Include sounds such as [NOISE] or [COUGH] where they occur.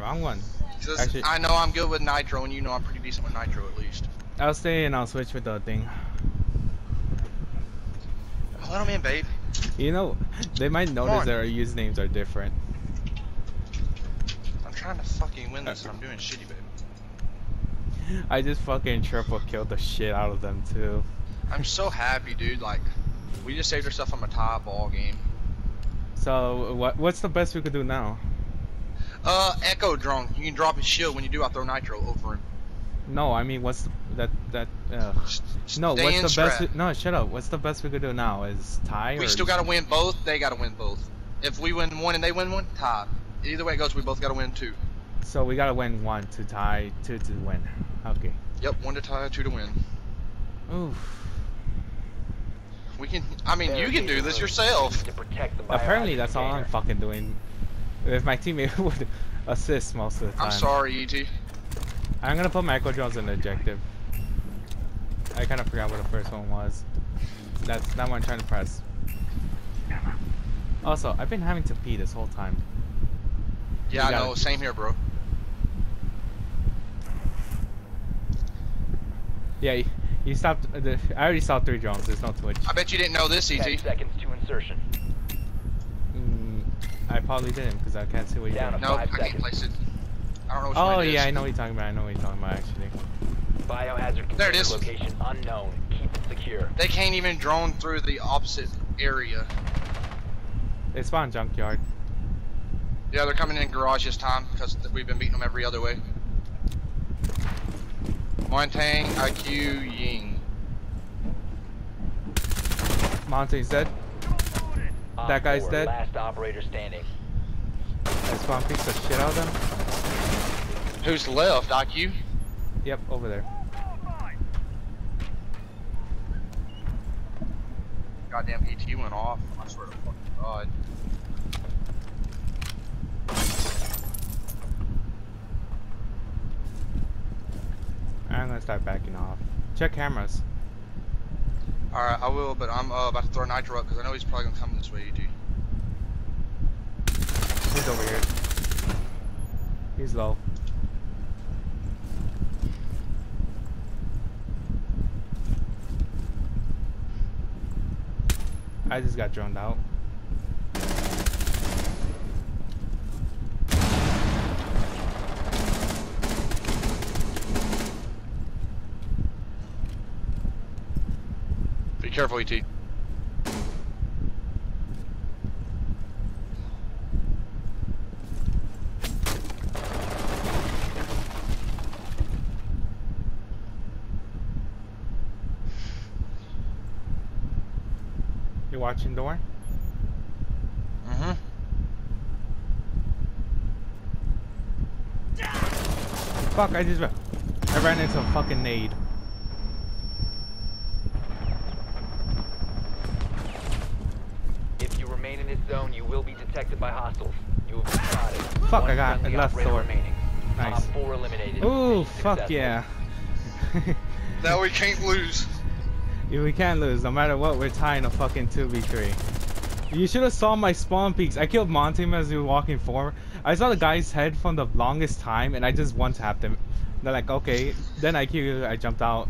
Wrong one. Actually- I know I'm good with nitro, and you know I'm pretty decent with nitro at least. I'll stay and I'll switch with the thing. Let him in, babe. You know, they might notice that our usernames are different. I'm trying to fucking win this, and I'm doing shitty, babe. I just fucking triple killed the shit out of them too. I'm so happy, dude. Like, we just saved ourselves from a tie ball game. So what what's the best we could do now? Uh, Echo drone. You can drop his shield when you do. I throw nitro over him. No, I mean what's the, that that uh, no stay what's in the best? strat. we- no, shut up. What's the best we could do now? Is tie We or still gotta win both. They gotta win both. If we win one and they win one, tie. Either way it goes, we both gotta win two. So we gotta win one to tie, two to win. Okay. Yep, one to tie, two to win. Oof. We can. I mean, you can do this yourself. To protect the Apparently biohazard that's all I'm fucking doing. If my teammate [LAUGHS] would assist most of the time. I'm sorry, ET. I'm gonna put micro drones in the objective. I kind of forgot what the first one was. That's not what I'm trying to press. Also, I've been having to pee this whole time. Yeah, I know. Same here, bro. Yeah, you, you stopped. The, I already saw three drones. There's no twitch. I bet you didn't know this, E Ten seconds to insertion. I probably didn't because I can't see what you're Down doing. to No, I Five can't place it. I don't know which Oh one yeah, is. I know what you're talking about. I know what you're talking about actually. Biohazard There it container is. location unknown. Keep it secure. They can't even drone through the opposite area. They spawn junkyard. Yeah, they're coming in garage this time because we've been beating them every other way. Montagne, IQ, Ying. Monte's dead. Op That guy's four, dead. Last operator standing. I spawn piece the shit out of them. Who's left? IQ? Yep, over there. Goddamn ET went off. I swear to fucking God. I'm gonna start backing off. Check cameras. Alright, I will, but I'm uh, about to throw Nitro up because I know he's probably gonna come this way, ET. He's over here. He's low. I just got droned out. Careful, ET. You watching door? Mm-hmm. Fuck, I just ran. I ran into a fucking nade. If you remain in this zone, you will be detected by hostiles. You have been spotted. Fuck, One I got- I friendly left operator door. Remaining. Nice. Op four eliminated. Ooh, fuck successful. yeah. [LAUGHS] Now we can't lose. Yeah, we can't lose. No matter what, we're tying a fucking 2v3. You should have saw my spawn peeks. I killed Monty as he was walking forward. I saw the guy's head from the longest time, and I just one tapped him. They're like, okay. Then I killed. I jumped out.